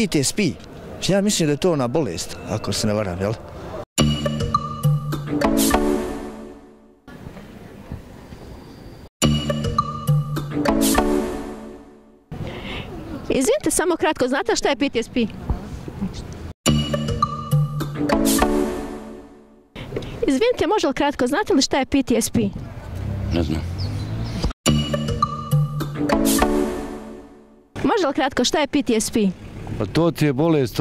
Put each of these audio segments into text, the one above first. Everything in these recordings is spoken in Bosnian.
PTSP. Ja mislim da je to ona bolest, ako se ne varam, jel? Izvinite, samo kratko, znate šta je PTSP? Izvinite, može li kratko, znate li šta je PTSP? Ne znam. Može li kratko, šta je PTSP? Pa to ti je bolest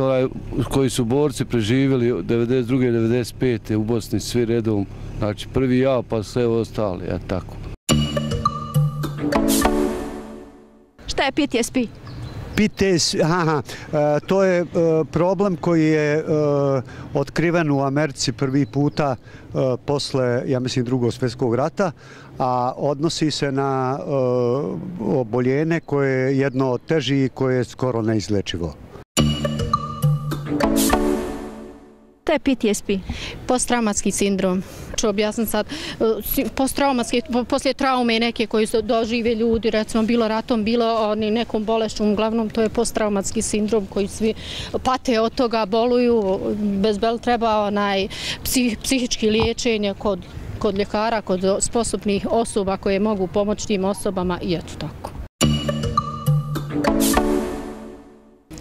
koji su borci preživjeli 92. 95. u Bosni svi redom. Znači prvi ja pa sve ostali, ja tako. Šta je PTSP? PTS, aha, e, to je e, problem koji je e, otkriven u Americi prvi puta posle, ja mislim, drugog svjetskog rata, a odnosi se na oboljene koje je jedno od teži i koje je skoro neizlečivo. Šta je PTSP? Posttraumatski sindrom. Ću objasniti sad. E, posttraumatski, poslije traume neke koje su dožive ljudi, recimo bilo ratom, bilo oni nekom bolešću, uglavnom to je posttraumatski sindrom koji svi pate od toga, boluju, bez bel treba onaj psihički liječenje kod kod ljekara, kod sposobnih osoba koje mogu pomoći tim osobama i eto tako.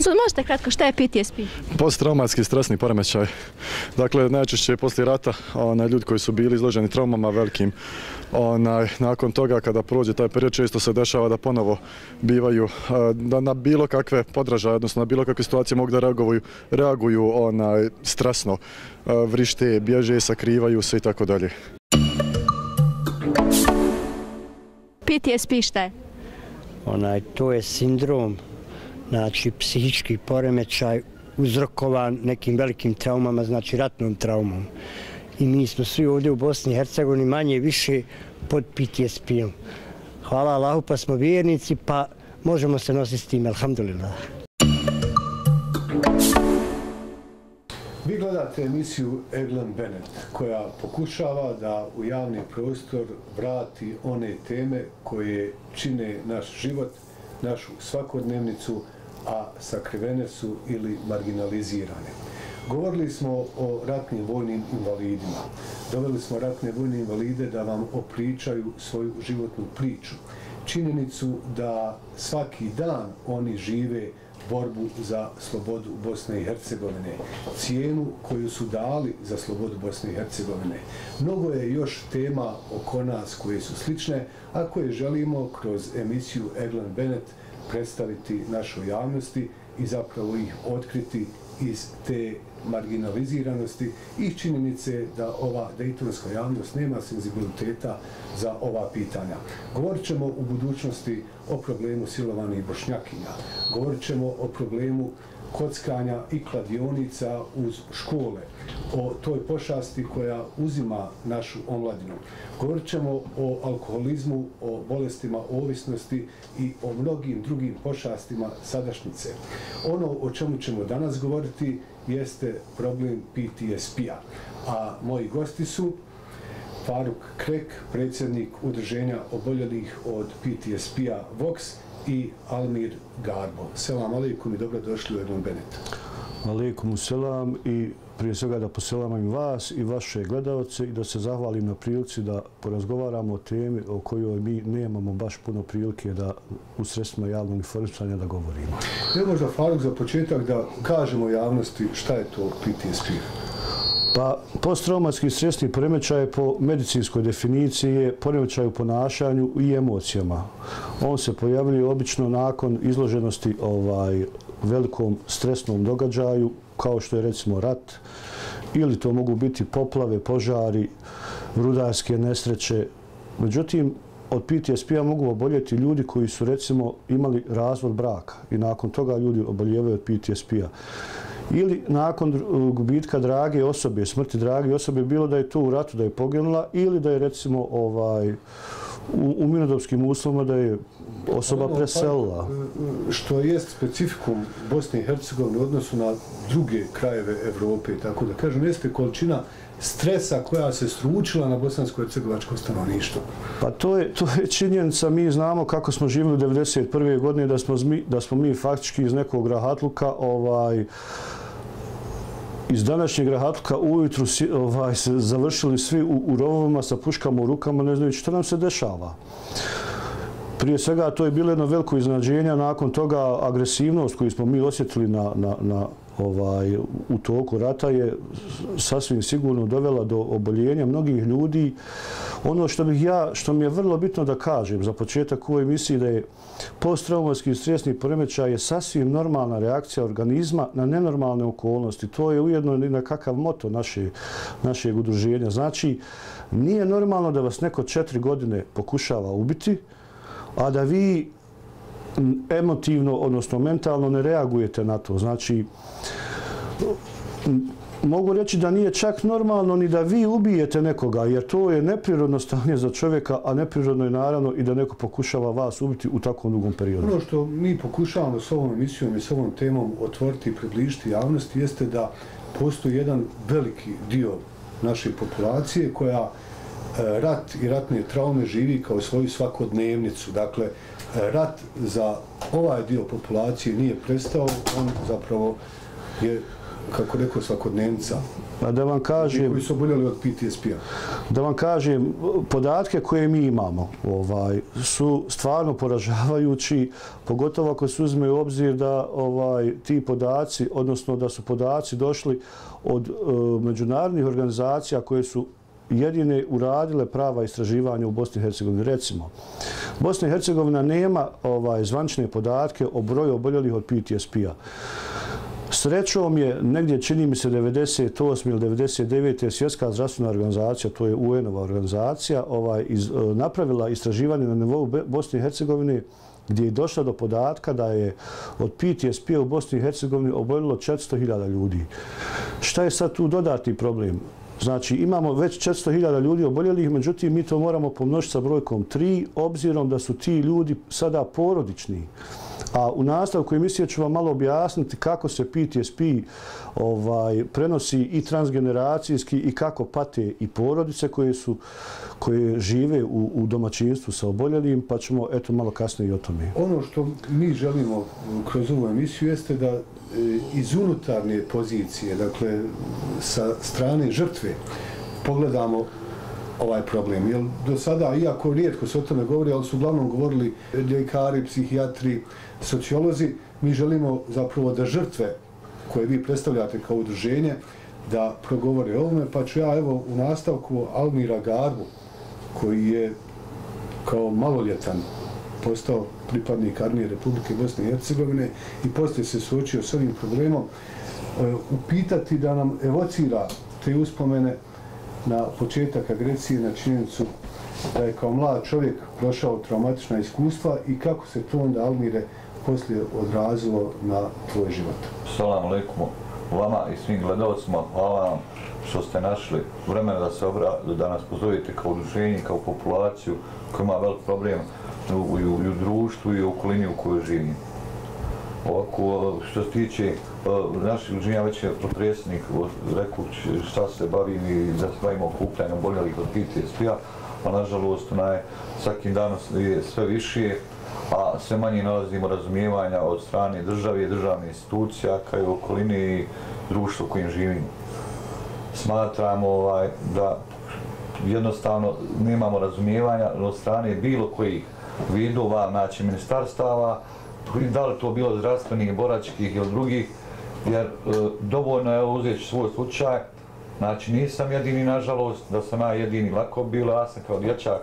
Sad možete kratko, šta je PTSP? Posttraumatski stresni poremećaj. Dakle, najčešće poslije rata ljudi koji su bili izloženi traumama velikim, nakon toga kada prođe taj period često se dešava da ponovo bivaju na bilo kakve podražaje, odnosno na bilo kakve situacije mogu da reaguju stresno, vrište, bježe, sakrivaju se i tako dalje. PTSP šta je? To je sindrom znači psihički poremećaj uzrokovan nekim velikim traumama, znači ratnom traumom. I mi smo svi ovdje u Bosni i Hercegovini manje više pod PTSP-om. Hvala Allahu pa smo vjernici pa možemo se nositi s tim, alhamdulillah. Vi gledate emisiju Eglan Bennett koja pokušava da u javni prostor vrati one teme koje čine naš život, našu svakodnevnicu, a sakrivene su ili marginalizirane. Govorili smo o ratnim vojnim invalidima. Doveli smo ratne vojne invalide da vam opričaju svoju životnu priču. Činjenicu da svaki dan oni žive borbu za slobodu Bosne i Hercegovine, cijenu koju su dali za slobodu Bosne i Hercegovine. Mnogo je još tema oko nas koje su slične, a koje želimo kroz emisiju Eglan Bennett predstaviti našoj javnosti i zapravo ih otkriti iz te marginaliziranosti i činjenice da ova dejtonska javnost nema senzibiliteta za ova pitanja. Govorit ćemo u budućnosti o problemu silovanih bošnjakinja. Govorit ćemo o problemu kockanja i kladionica uz škole, o toj pošasti koja uzima našu omladinu. Govorit ćemo o alkoholizmu, o bolestima ovisnosti i o mnogim drugim pošastima sadašnjice. Ono o čemu ćemo danas govoriti jeste problem PTSP-a. A moji gosti su Faruk Krek, predsjednik udrženja oboljelih od PTSP-a VOX i Almir Garbo. Selam alaikum i dobrodošli u Edmund Bennett. Alaikum selam i prije svega da poselamam vas i vaše gledalce i da se zahvalim na prilici da porazgovaramo o temi o kojoj mi nemamo baš puno prilike da u sredstvima javnog informisanja da govorimo. Je možda Faruk za početak da kažemo javnosti šta je to PTSP? Pa, posttraumatski stresni poremećaj po medicinskoj definiciji je poremećaj u ponašanju i emocijama. On se pojavljuje obično nakon izloženosti ovaj velikom stresnom događaju, kao što je recimo rat, ili to mogu biti poplave, požari, rudarske nesreće. Međutim, od PTSP-a mogu oboljeti ljudi koji su recimo imali razvod braka i nakon toga ljudi oboljevaju od PTSP-a. Ili nakon uh, gubitka drage osobe, smrti drage osobe, bilo da je to u ratu, da je poginula ili da je recimo ovaj, u, u minodopskim uslovima da je osoba preselila. Pa, što je specifikum Bosne i Hercegovine u odnosu na druge krajeve Evrope, tako da kažem, jeste količina stresa koja se stručila na bosansko-hercegovačko stanovništvo? Pa to je, to je činjenica. Mi znamo kako smo živjeli u 1991. godine, da smo, da smo mi faktički iz nekog rahatluka ovaj, iz današnjeg rahatluka ujutru ovaj, se završili svi u, u rovovima sa puškama u rukama, ne znajući što nam se dešava. Prije svega to je bilo jedno veliko iznadženje, nakon toga agresivnost koju smo mi osjetili na, na, na ovaj, u toku rata je sasvim sigurno dovela do oboljenja mnogih ljudi. Ono što bih ja, što mi je vrlo bitno da kažem za početak u ovoj emisiji da je posttraumatski stresni poremećaj je sasvim normalna reakcija organizma na nenormalne okolnosti. To je ujedno i na kakav moto naše, našeg udruženja. Znači, nije normalno da vas neko četiri godine pokušava ubiti, a da vi emotivno, odnosno mentalno ne reagujete na to. Znači, mogu reći da nije čak normalno ni da vi ubijete nekoga, jer to je neprirodno stanje za čovjeka, a neprirodno je naravno i da neko pokušava vas ubiti u takvom dugom periodu. Ono što mi pokušavamo s ovom emisijom i s ovom temom otvoriti i približiti javnosti jeste da postoji jedan veliki dio naše populacije koja e, rat i ratne traume živi kao svoju svakodnevnicu. Dakle, rat za ovaj dio populacije nije prestao, on zapravo je kako rekao svakodnevnica. A da vam kažem... Koji su oboljeli od PTSP-a. Da vam kažem, podatke koje mi imamo ovaj, su stvarno poražavajući, pogotovo ako se uzme u obzir da ovaj, ti podaci, odnosno da su podaci došli od uh, međunarodnih organizacija koje su jedine uradile prava istraživanja u Bosni i Hercegovini. Recimo, Bosna i Hercegovina nema ovaj, zvančne podatke o broju oboljelih od PTSP-a. Srećom je negdje, čini mi se, 98. ili 99. svjetska zdravstvena organizacija, to je UN-ova organizacija, ovaj, iz, e, napravila istraživanje na nivou Bosne i Hercegovine gdje je došla do podatka da je od PTSP p-a u Bosni i Hercegovini oboljilo 400.000 ljudi. Šta je sad tu dodatni problem? Znači, imamo već 400.000 ljudi oboljelih, međutim, mi to moramo pomnožiti sa brojkom 3, obzirom da su ti ljudi sada porodični. A u nastavku emisije ću vam malo objasniti kako se PTSP ovaj, prenosi i transgeneracijski i kako pate i porodice koje su koje žive u, u domaćinstvu sa oboljelim, pa ćemo eto malo kasnije i o tome. Ono što mi želimo kroz ovu emisiju jeste da E, iz unutarnje pozicije, dakle sa strane žrtve, pogledamo ovaj problem. Jer do sada, iako rijetko se o tome govori, ali su uglavnom govorili ljekari, psihijatri, sociolozi, mi želimo zapravo da žrtve koje vi predstavljate kao udruženje, da progovore o ovome, pa ću ja evo u nastavku Almira Garbu, koji je kao maloljetan postao pripadnik Armije Republike Bosne i Hercegovine i poslije se suočio s ovim problemom, e, upitati da nam evocira te uspomene na početak agresije, na činjenicu da je kao mlad čovjek prošao traumatična iskustva i kako se to onda Almire poslije odrazilo na tvoj život. Salam alaikum vama i svim gledalcima. Hvala vam što ste našli vremena da se obra, da nas pozovite kao udruženje, kao populaciju koja ima velik problem u, u, u društvu i u okolini u kojoj živim. Ovako, e, što se tiče e, naših udruženja, već je potresnik rekao šta se bavim i da se bavimo okupljanjem oboljelih od PTSD-a, p-a, a nažalost, onaj, svakim danom je sve više, a sve manje nalazimo razumijevanja od strane države državne institucija, kao i okolini i društva u kojim živimo. Smatramo ovaj, da jednostavno nemamo razumijevanja od strane bilo kojih vidova, znači ministarstava, da li to bilo zdravstvenih, boračkih ili drugih, jer e, dovoljno je uzeti svoj slučaj, znači nisam jedini, nažalost, da sam ja jedini lako bilo, ja sam kao dječak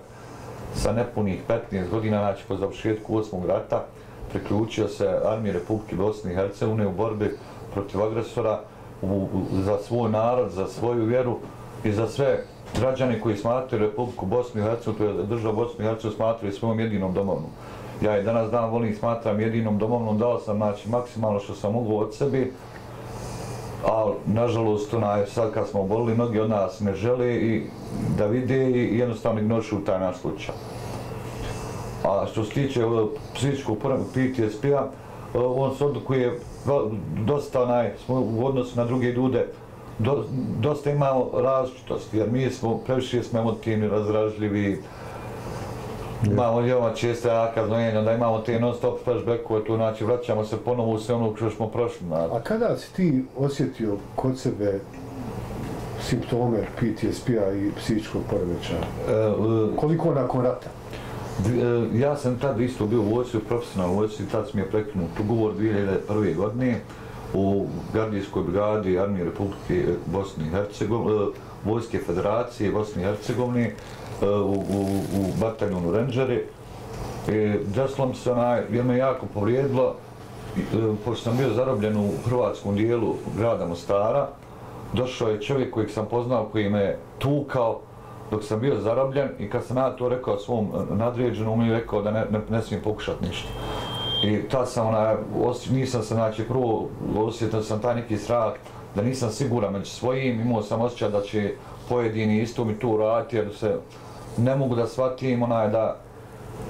sa nepunih 15 godina, znači po završetku 8. rata, priključio se armije Republike Bosne i Hercegovine u borbi protiv agresora u, u, za svoj narod, za svoju vjeru i za sve građani koji smatraju Republiku Bosnu i Hercegovinu, to je država Bosnu i Hercegovinu, smatraju svojom jedinom domovnom. Ja i danas dan volim smatram jedinom domovnom, dao sam znači, maksimalno što sam mogu od sebi, ali nažalost onaj, sad kad smo obolili, mnogi od nas ne žele i da vide i jednostavno ignorišu taj naš slučaj. A što se tiče e, psihičkog PTSP-a, e, on se odlikuje dosta onaj, u odnosu na druge ljude, do, dosta imamo različitosti, jer mi smo, previše smo emotivni, razražljivi, imamo ljeva česte jaka znojenja, da imamo te non stop flashbackove, tu znači vraćamo se ponovo u sve ono što smo prošli. Znači. A kada si ti osjetio kod sebe simptome PTSP-a i psihičkog poremećaja? E, uh, Koliko nakon rata? E, ja sam tad isto bio u vojci, u profesionalnoj vojci, tad sam je prekinut ugovor 2001. godine u gardijskoj brigadi Armije Republike Bosne i Hercegovine, eh, Vojske federacije Bosne i Hercegovine, eh, u, u, u bataljonu Renđere. E, desilo se onaj, jer me jako povrijedilo, eh, pošto sam bio zarobljen u hrvatskom dijelu grada Mostara, došao je čovjek kojeg sam poznao koji me tukao, dok sam bio zarobljen i kad sam ja to rekao svom nadređenom, mi je rekao da ne, ne, ne smijem pokušati ništa. I tad sam, ona, osjeća, nisam se, znači, prvo osjetio sam taj neki strah da nisam siguran među svojim, imao sam osjećaj da će pojedini isto mi tu raditi, jer se ne mogu da shvatim, onaj, da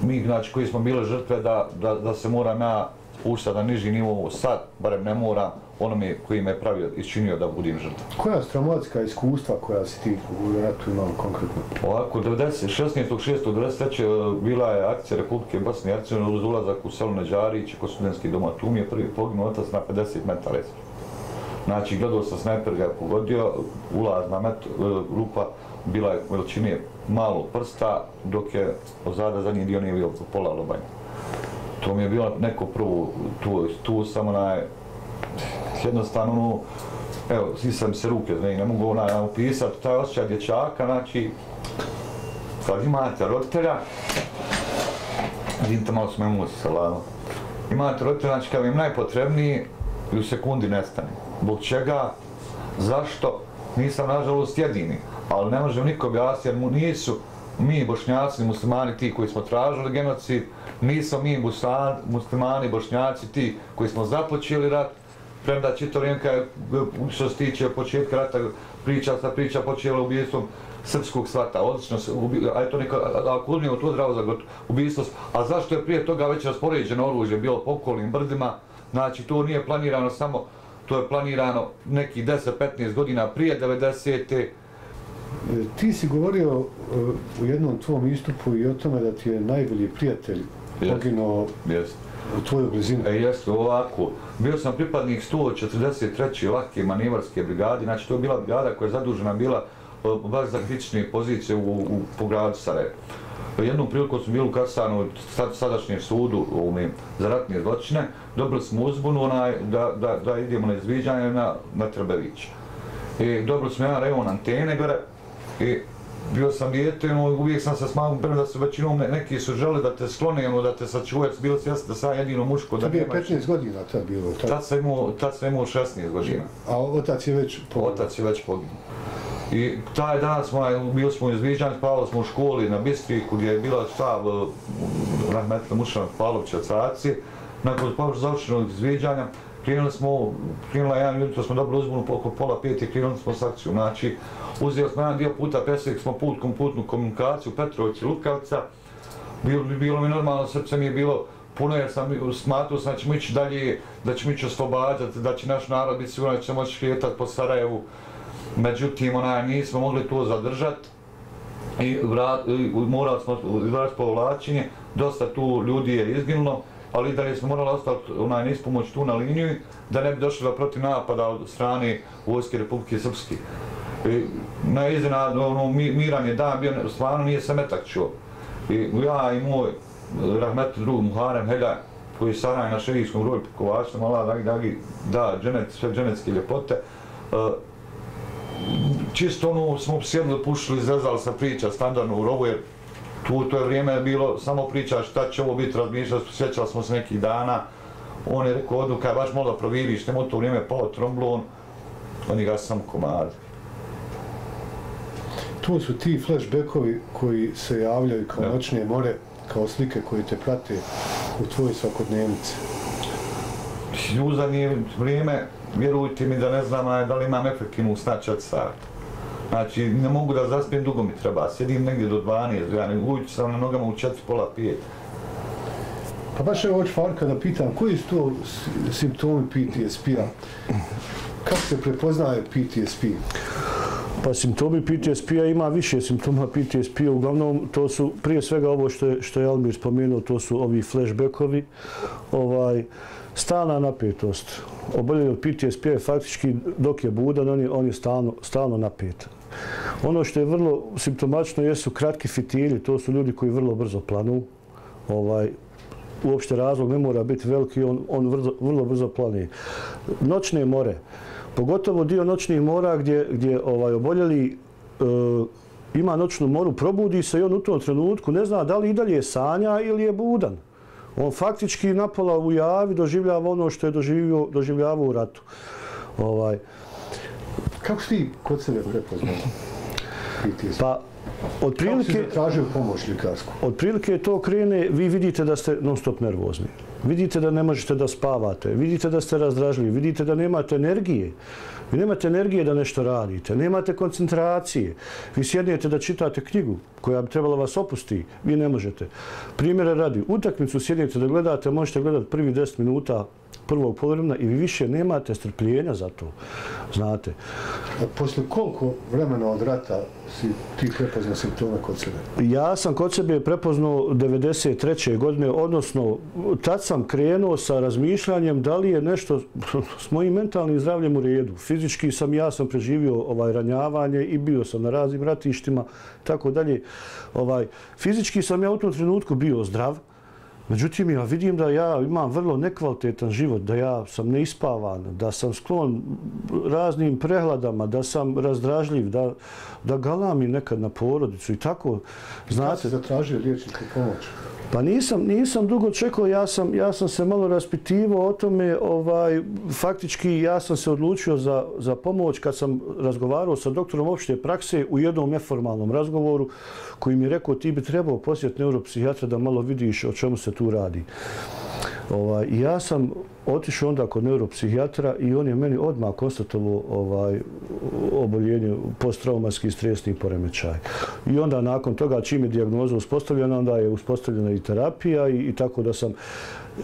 mi, znači, koji smo bile žrtve, da, da, da se moram ja ušta na niži nivo, sad, barem ne moram, onome koji me pravio, isčinio da budim žrtva. Koja su iskustva koja si ti u ratu imao konkretno? Ovako, 16.6.1993. bila je akcija Republike Bosne i Hercegovine uz ulazak u selo Neđarić kod studentskih doma. Tu mi je prvi poginuo otac na 50 metara. Znači, gledao sam snajper ga pogodio, ulaz na met, lupa bila je veličine malo prsta, dok je ozada zadnji dio nije bio pola lobanja. To mi je bilo neko prvo, tu, tu sam onaj, jednostavno, ono, evo, svi sam se ruke, ne, ne mogu onaj opisat, taj osjećaj dječaka, znači, kad imate roditelja, vidite malo smo emocije sa lano, imate roditelja, znači, kad im najpotrebniji, i u sekundi nestane. Bog čega, zašto, nisam, nažalost, jedini, ali ne možem niko objasniti, jer mu nisu, mi, bošnjaci, muslimani, ti koji smo tražili genocid, nismo mi musan, muslimani, bošnjaci, ti koji smo započeli rat, premda čito je, što se tiče početka rata, priča sa priča počela ubijestvom srpskog svata, odlično se, a je to neka, ako uzmijemo to zdravo za ubijstvo, a zašto je prije toga već raspoređeno oružje bilo po okolnim brdima, znači to nije planirano samo, to je planirano neki 10-15 godina prije 90. E, ti si govorio e, u jednom tvom istupu i o tome da ti je najbolji prijatelj poginuo yes. u tvojoj blizini. E, jeste, ovako. Bio sam pripadnik 143. lahke manivarske brigade, znači to je bila brigada koja je zadužena bila e, baš za kritične pozicije u, u, u gradu Sarajevo. Jednom priliku smo bili u Kasanu, sad, sadašnjem sudu um, za ratne zločine, dobili smo uzbunu onaj, da, da, da idemo na izviđanje na, na Trbević. I dobili smo jedan rejon antene gore i bio sam dijete, ono, uvijek sam se smagao, prvo da su većinom neki su želi da te sklone, ono, da te sačuvaju, bilo svjesno da sam jedino muško. Da bio 15 godina, tad bilo. Tad, tad, sam imao, tad sam imao 16 godina. A otac je već poginuo? Otac je već poginuo. I taj dan smo, bili smo izviđani, spavali smo u školi na Bistriku gdje je bila štab Rahmetna Mušana Pavlovića Caci. Nakon završenog izviđanja, krenuli smo, krenula jedan jutro, smo dobili uzbunu oko pola pet i krenuli smo s akciju. Znači, uzeli smo jedan dio puta, pesek smo put, putnu komunikaciju, Petrović i Lukavca. Bilo, bilo mi normalno, srce mi je bilo puno, jer sam smatruo sam da ćemo ići dalje, da ćemo ići oslobađati, da će naš narod biti sigurno da će moći kretati po Sarajevu. Međutim, onaj, nismo mogli to zadržati i, vrat, i morali smo izvrati povlačenje. Dosta tu ljudi je izginulo ali da smo morali ostati onaj nispomoć tu na liniju da ne bi došli do protiv napada od strane Vojske Republike Srpske. I na iznenad, ono, miran je dan bio, stvarno nije se metak čuo. I ja i moj rahmet drug Muharem Helja, koji je saraj na šerijskom groju Kovačnom, Allah da, da, da dženet, sve dženetske ljepote, uh, čisto ono smo sjedli, pušili, izrezali sa priča standardno u rovu, jer tu to je vrijeme bilo samo priča šta će ovo biti razmišljati, sjećali smo se nekih dana, on je rekao odluka, baš malo proviriš, nemo to vrijeme pao tromblon, oni ga sam komad. To su ti flashbackovi koji se javljaju kao Da. noćne more, kao slike koje te prate u tvojoj svakodnevnici. U zadnje vrijeme, vjerujte mi da ne znam da li imam efektivnu snačat sat. Znači, ne mogu da zaspijem, dugo mi treba. Sjedim negdje do 12, ja ne ujutro sam na nogama u 4, pola 5. Pa baš evo hoću Farka da pitam, koji su to simptomi PTSP-a? Kako se prepoznaje PTSP? Pa simptomi PTSP-a ima više simptoma PTSP-a, uglavnom to su prije svega ovo što je, što je Almir spomenuo, to su ovi flashbackovi, ovaj, stalna napetost. Oboljeli od PTSP je faktički dok je budan, on je, on je stalno, stalno napet. Ono što je vrlo simptomačno jesu kratki fitilji, to su ljudi koji vrlo brzo planu. Ovaj, uopšte razlog ne mora biti veliki, on, on vrlo, vrlo brzo plani. Noćne more, pogotovo dio noćnih mora gdje, gdje ovaj oboljeli e, ima noćnu moru, probudi se i on u tom trenutku ne zna da li i dalje sanja ili je budan. On faktički napola u javi doživljava ono što je doživio, doživljavao u ratu. Ovaj, Kako si ti kod sebe prepoznao PTSP? pa, Kako si zatražio pomoć ljekarsku? otprilike to krene, vi vidite da ste non stop nervozni. Vidite da ne možete da spavate, vidite da ste razdražljivi, vidite da nemate energije. Vi nemate energije da nešto radite, nemate koncentracije. Vi sjednete da čitate knjigu koja bi trebala vas opusti, vi ne možete. Primjera radi, utakmicu sjednete da gledate, možete gledati prvi 10 minuta prvog polovremena i vi više nemate strpljenja za to. Znate. A posle koliko vremena od rata si ti prepoznao simptome kod sebe? Ja sam kod sebe prepoznao 93. godine, odnosno tad sam krenuo sa razmišljanjem da li je nešto s mojim mentalnim zdravljem u redu. Fizički sam, ja sam preživio ovaj ranjavanje i bio sam na raznim ratištima, tako dalje. Ovaj, fizički sam ja u tom trenutku bio zdrav, Međutim, ja vidim da ja imam vrlo nekvalitetan život, da ja sam neispavan, da sam sklon raznim prehladama, da sam razdražljiv, da, da galamim nekad na porodicu i tako. Znate, Znate, si zatražio liječničku pomoć? Pa nisam, nisam dugo čekao, ja sam, ja sam se malo raspitivao o tome, ovaj, faktički ja sam se odlučio za, za pomoć kad sam razgovarao sa doktorom opšte prakse u jednom neformalnom razgovoru koji mi je rekao ti bi trebao posjetiti neuropsihijatra da malo vidiš o čemu se tu radi. Ovaj, ja sam otišao onda kod neuropsihijatra i on je meni odmah konstatovao ovaj, oboljenje posttraumatski stresni poremećaj. I onda nakon toga čim je dijagnoza uspostavljena, onda je uspostavljena i terapija i, i tako da sam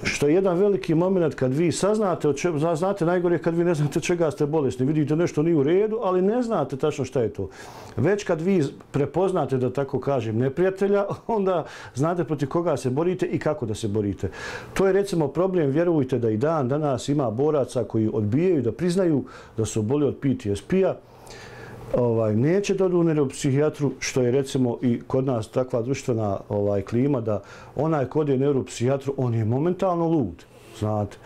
što je jedan veliki moment kad vi saznate, od čemu, znate najgore kad vi ne znate čega ste bolesni, vidite nešto nije u redu, ali ne znate tačno šta je to. Već kad vi prepoznate, da tako kažem, neprijatelja, onda znate protiv koga se borite i kako da se borite. To je recimo problem, vjerujte da i dan danas ima boraca koji odbijaju da priznaju da su boli od PTSP-a, ovaj, neće da odu u neuropsihijatru, što je recimo i kod nas takva društvena ovaj, klima da onaj kod je neuropsihijatru, on je momentalno lud. Znate.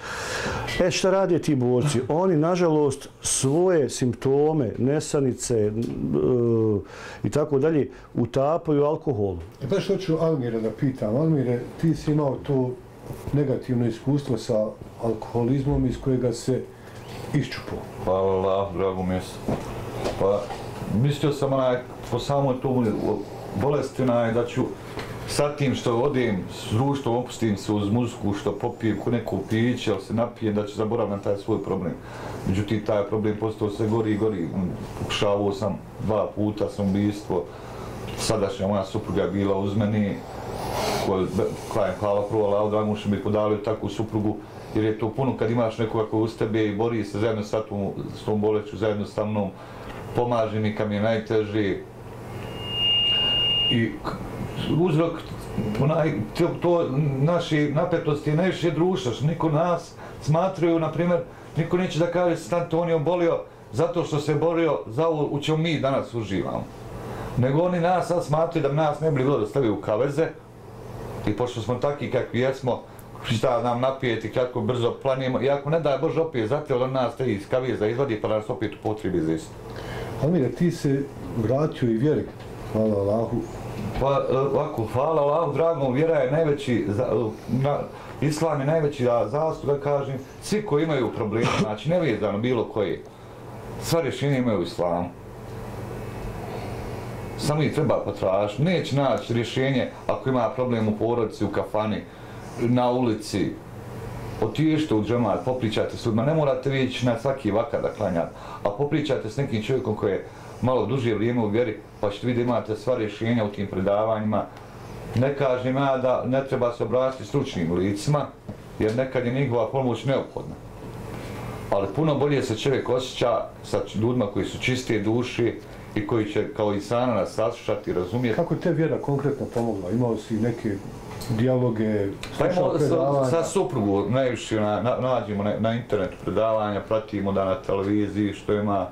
E šta rade ti borci? Oni, nažalost, svoje simptome, nesanice e, i tako dalje, utapaju alkoholu. E baš hoću Almira da pitam. Almire, ti si imao to negativno iskustvo sa alkoholizmom iz kojega se iščupao. Hvala Allah, drago mjesto. Pa, mislio sam onaj, po samoj tomu bolesti onaj, da ću sa tim što odim s društvom, opustim se uz muziku, što popijem ko neko piće, ali se napijem, da ću zaboraviti na taj svoj problem. Međutim, taj problem postao sve gori i gori. Pokušavao sam dva puta sam ubistvo. Sadašnja moja supruga je bila uz meni, koja, koja je hvala prvo Allah, da što mi podalio takvu suprugu, jer je to puno kad imaš nekoga koji uz tebe i bori se zajedno sa tom, s tom boleću, zajedno sa mnom, pomaže mi kad mi je najteži. I uzrok onaj, to, to naši napetosti je najviše društva, što niko nas smatraju, na primjer, niko neće da kaže stan on je obolio zato što se borio za ovo u čemu mi danas uživamo. Nego oni nas sad smatruju da nas ne bi bilo da stavi u kaveze, i pošto smo takvi kakvi jesmo, šta nam napijeti, kako brzo planimo, i ako ne daj Bože opet zahtjeva da nas te iz kaveza izvadi pa da nas opet upotrebi za isto. Almire, ti se vratio i vjeri, hvala Allahu, Pa e, ovako, hvala Allahu, dragom, vjera je najveći, za- e, na, Islam je najveći a, zasluga, kažem, svi koji imaju problema, znači nevezano bilo koji, sva rješenja imaju u Islamu. Samo ih treba potražiti. Neće naći rješenje ako ima problem u porodici, u kafani, na ulici. Otiješte u džemat, popričajte s ljudima. Ne morate vi ići na svaki vakar da klanjate, a popričajte s nekim čovjekom koji je malo duže vrijeme u vjeri, pa ćete vidjeti imate sva rješenja u tim predavanjima. Ne kažem ja da ne treba se obratiti stručnim licima, jer nekad je njihova pomoć neophodna. Ali puno bolje se čovjek osjeća sa ljudima koji su čiste duše i koji će kao i sana nas saslušati i razumjeti. Kako te vjera konkretno pomogla? Imao si neke dijaloge, Pa slušao predavanja? sa, sa suprugu najviše na, na, nađemo na, na internetu predavanja, pratimo da na televiziji što ima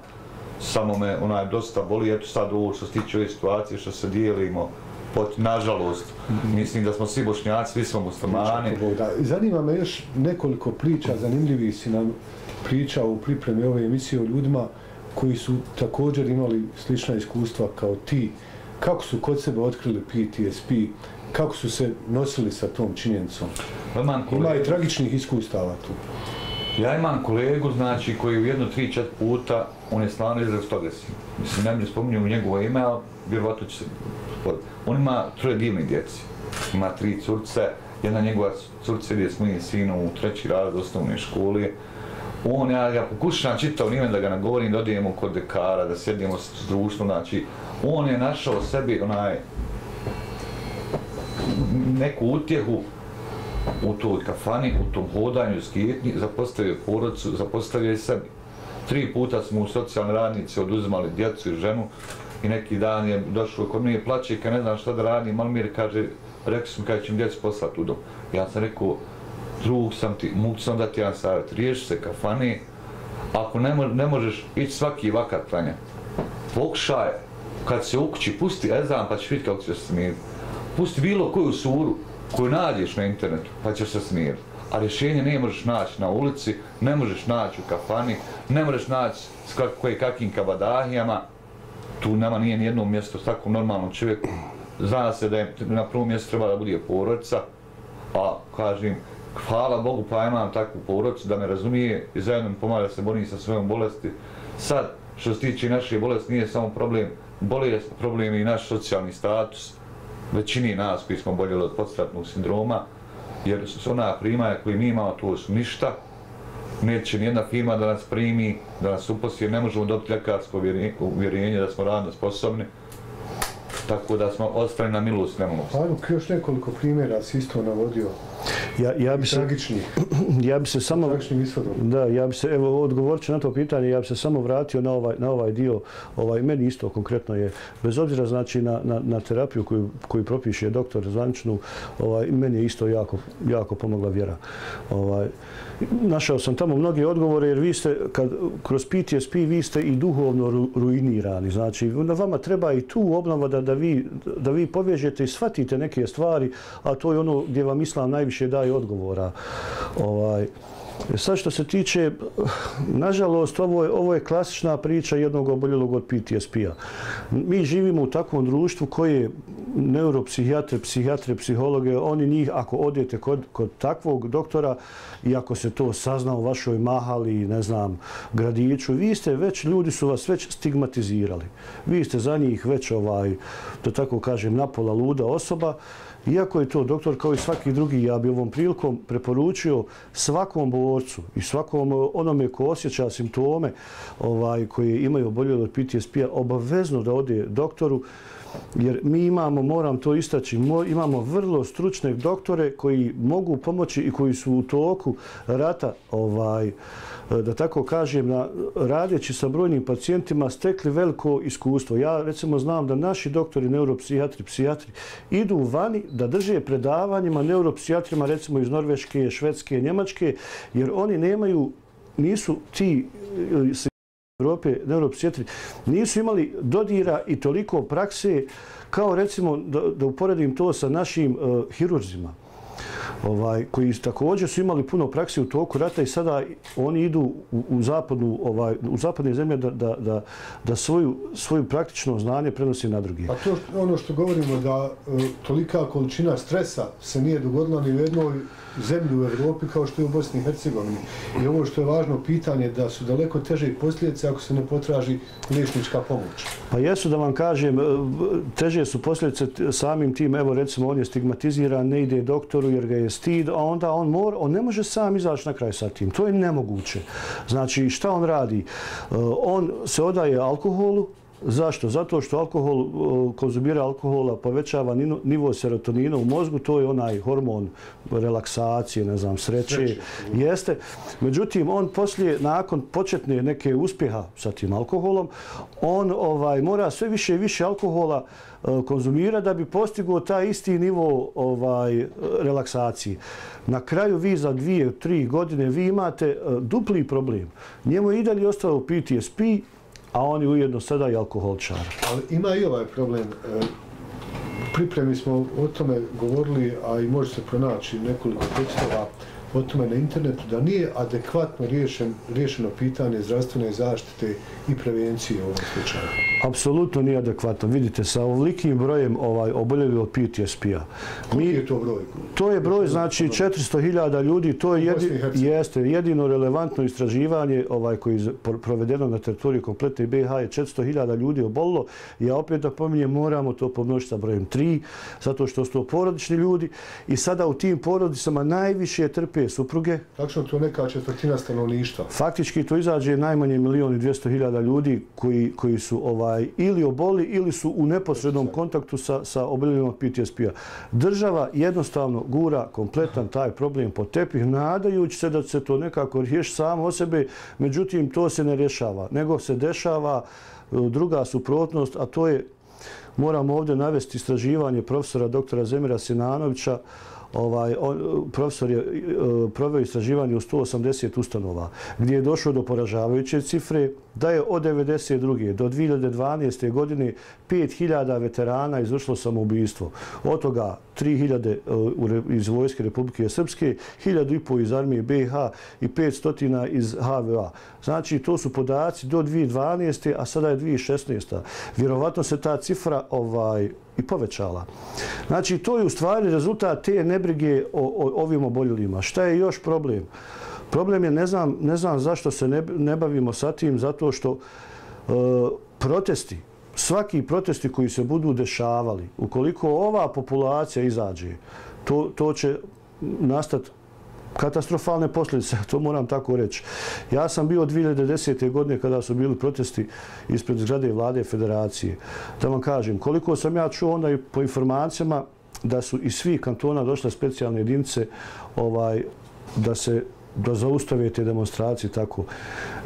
samo me onaj dosta boli, eto sad ovo što se tiče ove situacije što se dijelimo, pot, nažalost, mislim da smo svi bošnjaci, svi smo muslimani. Zanima me još nekoliko priča, zanimljivih si nam pričao u pripremi ove emisije o ljudima koji su također imali slična iskustva kao ti. Kako su kod sebe otkrili PTSP, kako su se nosili sa tom činjenicom? Imam Ima i tragičnih iskustava tu. ja imam kolegu, znači, koji u jedno, tri, čet puta, on je stvarno izrazito agresivan. Mislim, ne mi spominju njegovo ime, ali vjerovatno će se... On ima troje divne djeci. Ima tri curce, jedna njegova curca ide s mojim sinom u treći razred osnovne škole. On, ja ga pokušam čitao ime da ga nagovorim, da odijemo kod dekara, da sjedimo s društvom, znači, on je našao sebi onaj neku utjehu u toj kafani, u tom hodanju, skjetnji, zapostavio porodcu, zapostavio i sebi. Tri puta smo u socijalnoj radnici oduzimali djecu i ženu i neki dan je došlo kod mene plaće, kad ne znam šta da radim, ali mir kaže, rekli sam kada ćem djecu poslati u dom. Ja sam rekao, drug sam ti, mogu sam dati jedan savjet, riješi se kafane, ako ne, mo ne možeš ići svaki vakat klanjati, pokušaj, kad se u kući, pusti ezan pa ćeš vidjeti kako će se smiriti. Pusti bilo koju suru koju nađeš na internetu pa ćeš se smiriti. A rješenje ne možeš naći na ulici, ne možeš naći u kafani, ne možeš naći s koje kakvim kabadahijama. Tu nama nije ni jedno mjesto s takvom normalnom čovjeku. Zna se da je na prvom mjestu treba da bude porodica, a kažem, hvala Bogu pa imam takvu porodicu da me razumije i zajedno mi pomaga da se borim sa svojom bolesti. Sad, što se tiče naše bolesti, nije samo problem bolest, problem je i naš socijalni status, većini nas koji smo boljeli od podstratnog sindroma, jer su ona primanja koje mi imamo, to su ništa, neće nijedna firma da nas primi, da nas uposli, jer ne možemo dobiti ljekarsko uvjerenje da smo radno sposobni, tako da smo ostali na milost nemogućnosti. Ajmo, još nekoliko primjera si isto navodio. Ja, ja bi se, Tragičnih. ja bi se samo... Tragičnim ishodom. Da, ja bi se, evo, odgovorit ću na to pitanje, ja bi se samo vratio na ovaj, na ovaj dio, ovaj, meni isto konkretno je, bez obzira znači na, na, na terapiju koju, koju propiše doktor zvaničnu, ovaj, meni je isto jako, jako pomogla vjera. Ovaj, našao sam tamo mnoge odgovore jer vi ste, kad, kroz PTSP vi ste i duhovno ru, ruinirani. Znači, na vama treba i tu obnova da, da, vi, da vi povježete i shvatite neke stvari, a to je ono gdje vam Islam najviše daje odgovora. Ovaj, Sad što se tiče, nažalost, ovo je, ovo je klasična priča jednog oboljelog od PTSP-a. Mi živimo u takvom društvu koje neuropsihijatre, psihijatre, psihologe, oni njih, ako odete kod, kod takvog doktora i ako se to sazna u vašoj mahali, ne znam, gradiću, vi ste već, ljudi su vas već stigmatizirali. Vi ste za njih već, ovaj, da tako kažem, napola luda osoba iako je to doktor kao i svaki drugi, ja bi ovom prilikom preporučio svakom borcu i svakom onome ko osjeća simptome ovaj, koji imaju oboljeli od PTSP-a obavezno da ode doktoru jer mi imamo, moram to istaći, imamo vrlo stručne doktore koji mogu pomoći i koji su u toku rata ovaj, da tako kažem, na, radeći sa brojnim pacijentima, stekli veliko iskustvo. Ja recimo znam da naši doktori, neuropsijatri, psijatri, idu vani da drže predavanjima neuropsijatrima, recimo iz Norveške, Švedske, Njemačke, jer oni nemaju, nisu ti e, Europe, neuropsijatri, nisu imali dodira i toliko prakse kao recimo, da, da uporedim to sa našim eh, uh, hirurzima ovaj, koji također su imali puno praksi u toku rata i sada oni idu u, u, zapadnu, ovaj, u zapadne zemlje da, da, da, da svoju, svoju praktično znanje prenosi na drugi. A to ono što govorimo da e, tolika količina stresa se nije dogodila ni u jednoj zemlji u Evropi kao što je u Bosni i Hercegovini. I ovo što je važno pitanje da su daleko teže posljedice ako se ne potraži liječnička pomoć. Pa jesu da vam kažem, e, teže su posljedice samim tim, evo recimo on je stigmatiziran, ne ide doktoru jer ga je stid, a onda on mora, on ne može sam izaći na kraj sa tim. To je nemoguće. Znači šta on radi? E, on se odaje alkoholu, Zašto? Zato što alkohol, konzumira alkohola povećava nivo serotonina u mozgu, to je onaj hormon relaksacije, ne znam, sreće. Jeste. Međutim, on poslije, nakon početne neke uspjeha sa tim alkoholom, on ovaj mora sve više i više alkohola e, Eh, konzumira da bi postigao taj isti nivo ovaj relaksacije. Na kraju vi za dvije, tri godine vi imate eh, dupli problem. Njemu je i dalje ostalo PTSP, a je ujedno sada i alkoholčar. Ali ima i ovaj problem. Eh, pripremi smo o tome govorili, a i može se pronaći nekoliko tekstova o tome na internetu, da nije adekvatno riješen, riješeno pitanje zdravstvene zaštite i prevencije u ovom slučaju. Apsolutno nije adekvatno. Vidite, sa ovolikim brojem ovaj, oboljeli od PTSP-a. Koji je to broj? To je broj, znači 400.000 ljudi, to je jedi, jeste jedino relevantno istraživanje ovaj, koji je provedeno na teritoriji kompletne BiH je 400.000 ljudi obolilo. Ja opet da pominjem, moramo to pomnožiti sa brojem 3, zato što su to porodični ljudi i sada u tim porodicama najviše trpe supruge. Tako to neka četvrtina stanovništva? Faktički to izađe najmanje milijon i dvijesto hiljada ljudi koji, koji su ovaj ili oboli ili su u neposrednom kontaktu sa, sa oboljenjima PTSP-a. Država jednostavno gura kompletan taj problem po tepih, nadajući se da se to nekako riješi samo o sebe, međutim to se ne rješava, nego se dešava e, druga suprotnost, a to je, moramo ovdje navesti istraživanje profesora doktora Zemira Sinanovića, ovaj, on, profesor je e, proveo istraživanje u 180 ustanova gdje je došao do poražavajuće cifre da je od 1992. do 2012. godine 5000 veterana izvršilo samoubistvo. Od toga 3000 e, iz Vojske Republike Srpske, 1500 iz armije BiH i 500 iz HVA. Znači, to su podaci do 2012. a sada je 2016. Vjerovatno se ta cifra ovaj, i povećala. Znači, to je u stvari rezultat te nebrige o, o ovim oboljelima. Šta je još problem? Problem Problem je, ne znam, ne znam zašto se ne, ne bavimo sa tim, zato što e, protesti, svaki protesti koji se budu dešavali, ukoliko ova populacija izađe, to, to će nastati katastrofalne posljedice, to moram tako reći. Ja sam bio 2010. godine kada su bili protesti ispred zgrade vlade federacije. Da vam kažem, koliko sam ja čuo onda i po informacijama da su iz svih kantona došle specijalne jedinice ovaj, da se da zaustave te demonstracije tako.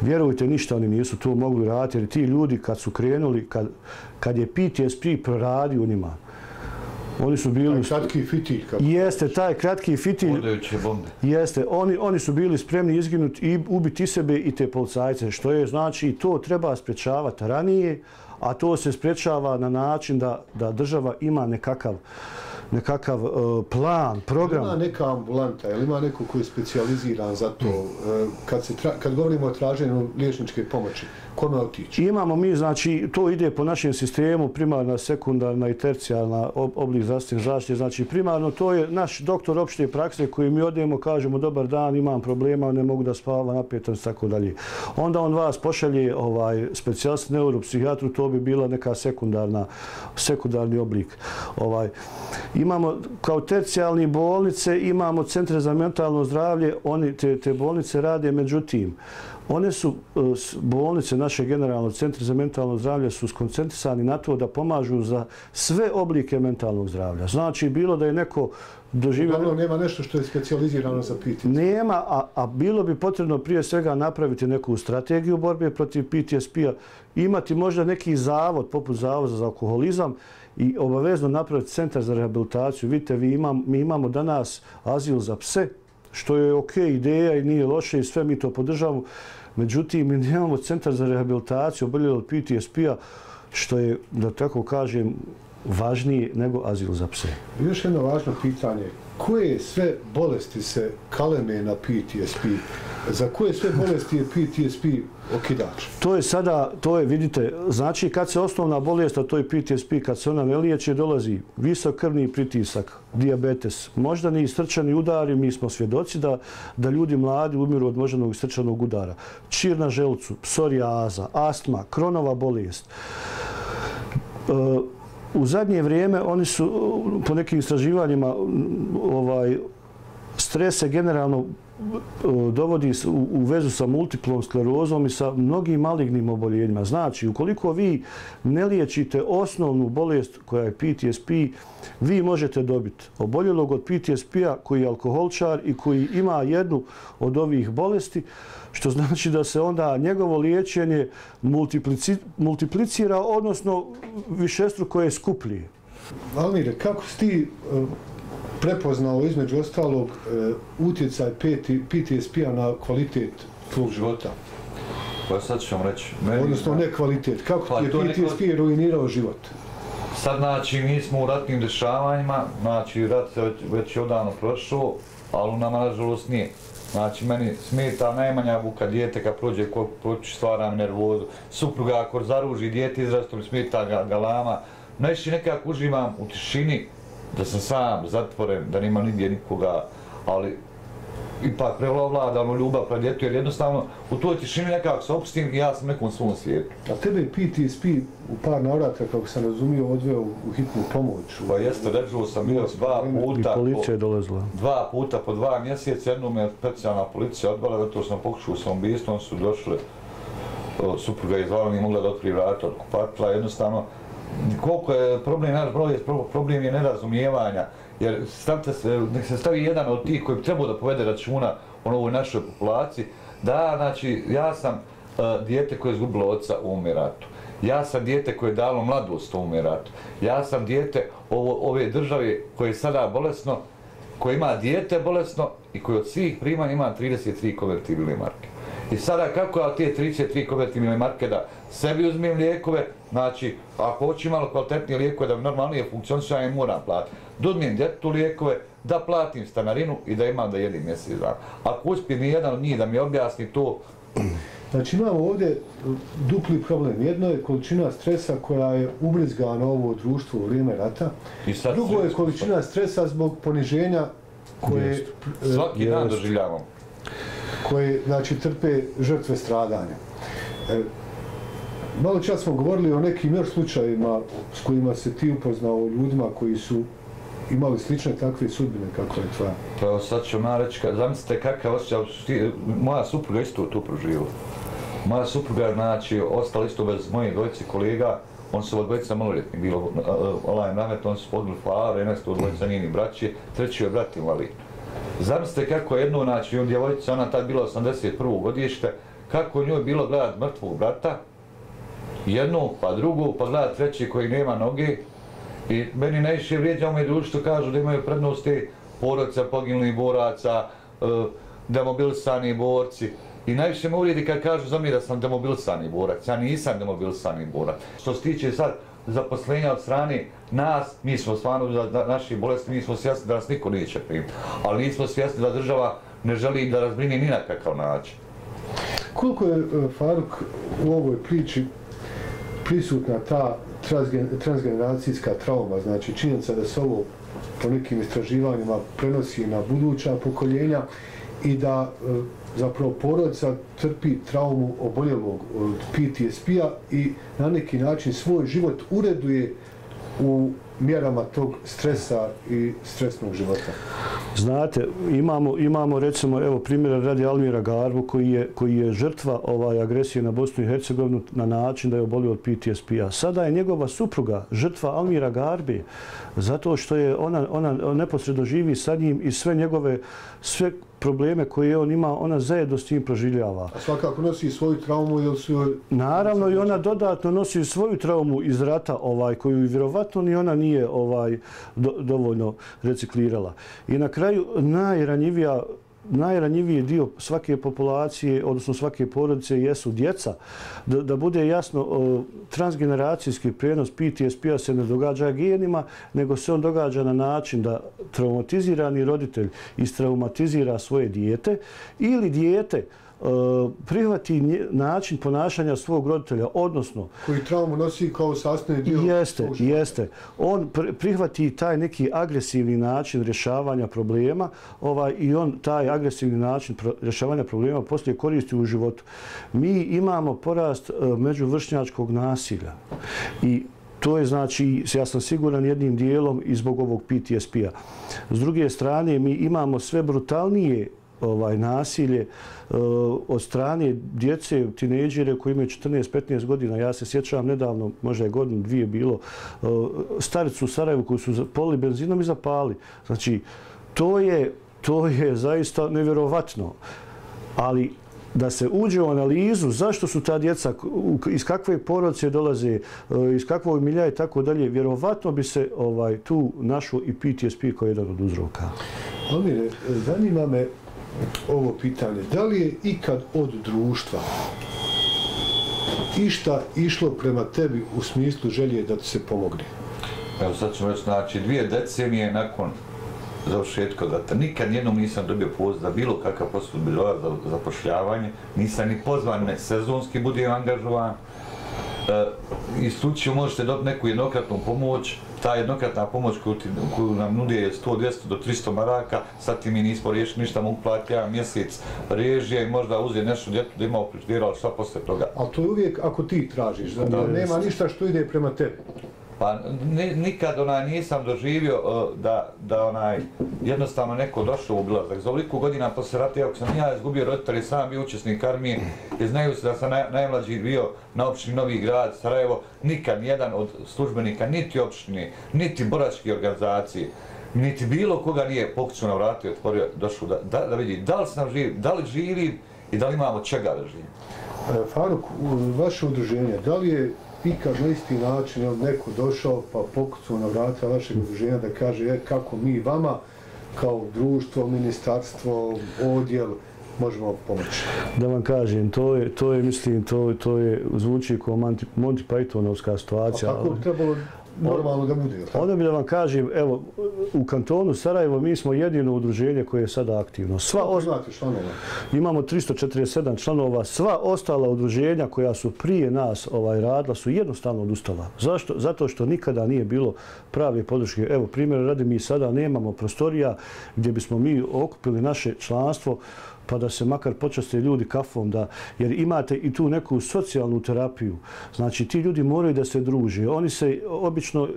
Vjerujte, ništa oni nisu tu mogli raditi, jer ti ljudi kad su krenuli, kad, kad je PTSP proradio u njima, Oni su bili... Taj kratki fitilj. Kako jeste, taj kratki fitilj. Odajuće bombe. Jeste, oni, oni su bili spremni izginuti i ubiti sebe i te policajce. Što je, znači, to treba sprečavati ranije, a to se sprečava na način da, da država ima nekakav nekakav uh, plan, program. Ima neka ambulanta, ili ima neko koji je specializiran za to? Uh, kad, se tra, kad govorimo o traženju liječničke pomoći, kome otići? Imamo mi, znači, to ide po našem sistemu, primarna, sekundarna i tercijalna oblik zdravstvene zaštite. Znači, primarno to je naš doktor opšte prakse koji mi odemo, kažemo, dobar dan, imam problema, ne mogu da spava, napetan, tako dalje. Onda on vas pošalje ovaj, specijalist neuropsihijatru, to bi bila neka sekundarna, sekundarni oblik. Ovaj, imamo kao tercijalni bolnice, imamo centre za mentalno zdravlje, oni te, te bolnice rade, međutim, one su, e, bolnice naše generalno centre za mentalno zdravlje su skoncentrisani na to da pomažu za sve oblike mentalnog zdravlja. Znači, bilo da je neko doživio... Uglavnom nema nešto što je specializirano za PTSD. Nema, a, a bilo bi potrebno prije svega napraviti neku strategiju borbe protiv PTSP-a, imati možda neki zavod, poput zavoda za alkoholizam, i obavezno napraviti centar za rehabilitaciju. Vidite, vi imam, mi imamo danas azil za pse, što je ok ideja i nije loše i sve mi to podržavamo. Međutim, mi nemamo centar za rehabilitaciju oboljeli od PTSP-a, što je, da tako kažem, važnije nego azil za pse. Još jedno važno pitanje. Koje sve bolesti se kaleme na PTSP? Za koje sve bolesti je PTSP okidač? To je sada, to je, vidite, znači kad se osnovna bolest, a to je PTSP, kad se ona ne liječi, dolazi visok krvni pritisak, diabetes, moždani i srčani udari, mi smo svjedoci da, da ljudi mladi umiru od moždanog i srčanog udara. Čir na želcu, psorijaza, astma, kronova bolest. E, u zadnje vrijeme oni su po nekim istraživanjima ovaj strese generalno dovodi u vezu sa multiplom sklerozom i sa mnogim malignim oboljenjima. Znači, ukoliko vi ne liječite osnovnu bolest koja je PTSP, vi možete dobiti oboljelog od PTSP-a koji je alkoholčar i koji ima jednu od ovih bolesti, što znači da se onda njegovo liječenje multiplicira, odnosno višestruko je skuplji. Valmire, kako si ti e, prepoznao između ostalog e, utjecaj PTSP-a na kvalitet tvog života? Pa sad ću vam reći. Meni, Odnosno ne kvalitet. Kako pa, ti je PTSP neko... ruinirao život? Sad znači mi smo u ratnim dešavanjima, znači rat se već, već odavno prošao, ali nama nažalost nije. Znači, meni smeta najmanja buka djete kad prođe koči stvaram nervozu. Supruga ako zaruži djete izrasto mi smeta ga, galama. Najviše nekako uživam u tišini, da sam sam zatvoren, da nima nigdje nikoga, ali ipak prevlada ono ljubav pred djetu, jer jednostavno u toj tišini nekako se opustim i ja sam nekom svom svijetu. A tebe je PTSP u par navrata, kako sam razumio, odveo u hitnu pomoć? Pa jeste, ređuo sam bio dva puta. I policija je dolazila. Dva puta po dva mjeseca, jednom je specijalna policija odvala, zato sam pokušao sa ubijstvom, su došli supruga izvala, nije mogla da otkrije vrata od kupatla, jednostavno, koliko je problem, naš broj je problem je nerazumijevanja, jer stavite se, nek se stavi jedan od tih koji bi trebao da povede računa ono o ovoj našoj populaciji, da, znači, ja sam uh, dijete koje je izgubilo oca u umiratu. Ja sam dijete koje je dalo mladost u umiratu. Ja sam dijete ovo, ove države koje je sada bolesno, koje ima dijete bolesno i koje od svih primanja ima 33 konvertibilne marke. I sada kako ja te 33 konvertibilne marke da sebi uzmem lijekove, znači ako hoću malo kvalitetnije lijekove da normalnije funkcionuju, ja moram platiti. Dodmijem djetu lijekove, da platim stanarinu i da imam da jedim mjesec dana. Ako uspije ni jedan od njih da mi objasni to... Znači imamo ovdje dupli problem. Jedno je količina stresa koja je ubrizgana ovo društvo u vrijeme rata. I Drugo je količina stresa zbog poniženja koje... Svaki dan doživljavamo koje znači, trpe žrtve stradanja. E, malo čas smo govorili o nekim još slučajima s kojima se ti upoznao ljudima koji su imali slične takve sudbine kako je tvoja. Pa evo sad ću malo reći, zamislite kakav osjećaj, moja supruga isto tu proživila. Moja supruga, znači, ostala isto bez mojih dvojice kolega, on su dvojica maloljetni, bilo onaj namet, on su podnili fara, jedna su dvojica njeni braći, treći je brat invalid. Zamislite kako je jedno, znači, on djevojčica, ona tad bila 81. godište, kako njoj bilo gledat mrtvog brata, jednu, pa drugu, pa gledat treći koji nema noge. I meni najviše vrijeđa u moj društvu, kažu da imaju prednosti porodca, poginulih boraca, e, demobilisani borci. I najviše me uvrijedi kad kažu za mi da sam demobilisani borac. Ja nisam demobilisani borac. Što se tiče sad zaposlenja od strane nas, mi smo stvarno za naše bolesti, mi smo svjesni da nas niko neće primiti. Ali nismo svjesni da država ne želi da razbrini ni na kakav način. Koliko je e, Faruk u ovoj priči prisutna ta transgeneracijska trauma, znači činjenica da se ovo po nekim istraživanjima prenosi na buduća pokoljenja i da e, zapravo porodica trpi traumu oboljelog od PTSP-a i na neki način svoj život ureduje u mjerama tog stresa i stresnog života. Znate, imamo, imamo recimo, evo primjera radi Almira Garbu koji je, koji je žrtva ovaj agresije na Bosnu i Hercegovinu na način da je obolio od PTSP-a. Sada je njegova supruga žrtva Almira Garbi zato što je ona, ona neposredno živi sa njim i sve njegove, sve probleme koje on ima, ona zajedno s tim proživljava. A svakako nosi svoju traumu ili su joj... Naravno i ona dodatno nosi svoju traumu iz rata ovaj, koju vjerovatno ni ona nije ovaj do, dovoljno reciklirala. I na kraju najranjivija najranjiviji dio svake populacije, odnosno svake porodice, jesu djeca. Da, da bude jasno, transgeneracijski prijenos PTSP-a se ne događa genima, nego se on događa na način da traumatizirani roditelj istraumatizira svoje dijete ili dijete prihvati način ponašanja svog roditelja, odnosno... Koji traumu nosi kao sastavni dio... Jeste, jeste. On prihvati taj neki agresivni način rješavanja problema ovaj, i on taj agresivni način rješavanja problema poslije koristi u životu. Mi imamo porast e, međuvršnjačkog nasilja i To je znači, ja sam siguran jednim dijelom i zbog ovog PTSP-a. S druge strane, mi imamo sve brutalnije ovaj nasilje e, od strane djece, tineđere koji imaju 14-15 godina. Ja se sjećam nedavno, možda je godinu, dvije bilo, e, staricu u Sarajevu koji su polili benzinom i zapali. Znači, to je, to je zaista nevjerovatno. Ali da se uđe u analizu zašto su ta djeca, iz kakve porodice dolaze, e, iz kakvog milja i tako dalje, vjerovatno bi se ovaj tu našo i PTSP kao jedan od uzroka. Omire, zanima me ovo pitanje. Da li je ikad od društva išta išlo prema tebi u smislu želje da ti se pomogne? Evo sad ćemo reći, znači dvije decenije nakon završetka rata. Nikad jednom nisam dobio poziv za bilo kakav posao bi za zapošljavanje. Nisam ni pozvan ne sezonski budem angažovan. E, I slučaju možete dobiti neku jednokratnu pomoć, ta jednokratna pomoć koju, ti, koju nam nudi je 100, 200 do 300 maraka, sad ti mi nismo riješili ništa, mogu platiti jedan mjesec režije i možda uzeti nešto djetu da imamo priždirali šta posle toga. Ali to je uvijek ako ti tražiš, da, da nema ništa što ide prema tebi. Pa nikad onaj nisam doživio uh, da, da onaj jednostavno neko došao u obilazak. Za ovoliko godina posle rata, ako sam ja izgubio roditelje, sam bio učesnik armije, i znaju se da sam naj, najmlađi bio na opštini Novi grad, Sarajevo, nikad nijedan od službenika, niti opštine, niti boračke organizacije, niti bilo koga nije pokućao na vrati otvorio, došao da, da, da vidi da li sam živ, da li živim i da li imamo čega da živim. E, Faruk, vaše udruženje, da li je ikad na isti način je neko došao pa pokucao na vrata vašeg udruženja da kaže je, kako mi vama kao društvo, ministarstvo, odjel možemo pomoći. Da vam kažem, to je, to je mislim, to, to je zvuči kao Monty, Monty Pythonovska situacija. A kako bi trebalo normalno da bude. Onda bi da vam kažem, evo, u kantonu Sarajevo mi smo jedino udruženje koje je sada aktivno. Sva Kako znate članova? Imamo 347 članova. Sva ostala udruženja koja su prije nas ovaj radila su jednostavno odustala. Zašto? Zato što nikada nije bilo prave podrške. Evo, primjer, radi mi sada nemamo prostorija gdje bismo mi okupili naše članstvo pa da se makar počaste ljudi kafom, da, jer imate i tu neku socijalnu terapiju. Znači, ti ljudi moraju da se druže. Oni se obično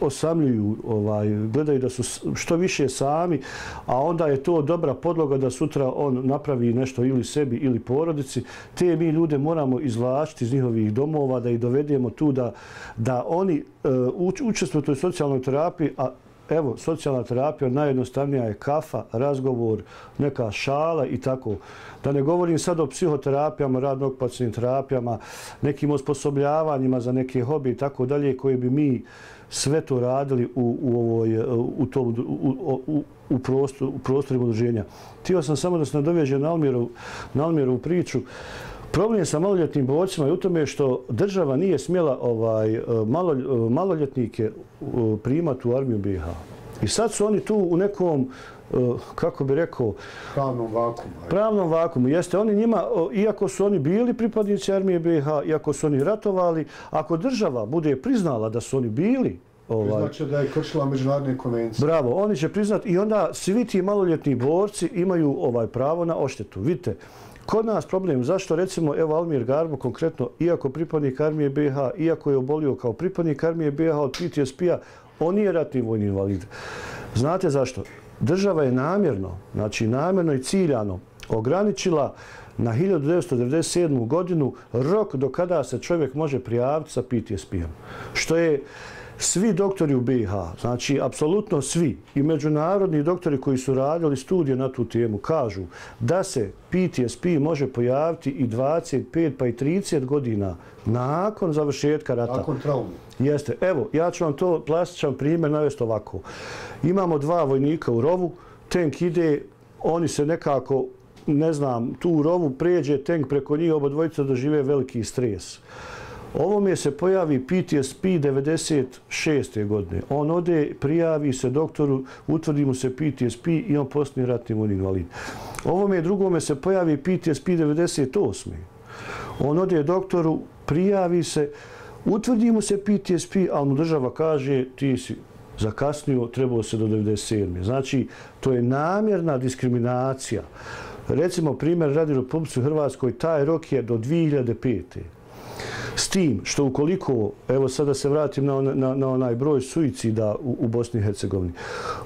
osamljuju, ovaj, gledaju da su što više sami, a onda je to dobra podloga da sutra on napravi nešto ili sebi ili porodici. Te mi ljude moramo izvlačiti iz njihovih domova, da ih dovedemo tu da, da oni uh, učestvuju u toj socijalnoj terapiji, a evo, socijalna terapija najjednostavnija je kafa, razgovor, neka šala i tako. Da ne govorim sad o psihoterapijama, radnog pacijnim terapijama, nekim osposobljavanjima za neke hobi i tako dalje, koje bi mi sve to radili u, u, ovoj, e, u, tom, u, u, u, prostor, u prostorima udruženja. Tio sam samo da se nadoveže na Almiru, na Almiru priču. Problem sa maloljetnim borcima je u tome što država nije smjela ovaj e, malo, e, maloljetnike e, primati u armiju BiH. I sad su oni tu u nekom kako bi rekao pravnom vakumu. Pravnom vakumu. Jeste oni njima iako su oni bili pripadnici armije BiH, iako su oni ratovali, ako država bude priznala da su oni bili Ovaj, znači da je kršila međunarodne konvencije. Bravo, oni će priznati i onda svi ti maloljetni borci imaju ovaj pravo na oštetu. Vidite, Kod nas problem, zašto recimo evo Almir Garbo konkretno, iako pripadnik armije BiH, iako je obolio kao pripadnik armije BiH od PTSP-a, on nije ratni vojni invalid. Znate zašto? Država je namjerno, znači namjerno i ciljano ograničila na 1997. godinu rok do kada se čovjek može prijaviti sa PTSP-om. Što je svi doktori u BiH, znači apsolutno svi i međunarodni doktori koji su radili studije na tu temu kažu da se PTSP može pojaviti i 25 pa i 30 godina nakon završetka rata. Nakon traume. Jeste. Evo, ja ću vam to plastičan primjer navesti ovako. Imamo dva vojnika u rovu, tank ide, oni se nekako, ne znam, tu rovu pređe, tank preko njih, oba dvojica dožive veliki stres. Ovo mi se pojavi PTSP 96. godine. On ode, prijavi se doktoru, utvrdi mu se PTSP i on postane ratni vojni invalid. Ovome drugome se pojavi PTSP 98. On ode doktoru, prijavi se, utvrdi mu se PTSP, ali mu država kaže ti si zakasnio, trebao se do 97. Znači, to je namjerna diskriminacija. Recimo, primjer radi Republicu Hrvatskoj, taj rok je do 2005. S tim što ukoliko, evo sada se vratim na, na, na onaj broj suicida u, u Bosni i Hercegovini,